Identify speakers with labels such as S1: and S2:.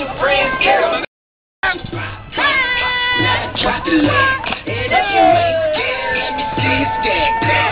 S1: if you scared, let me see you stack.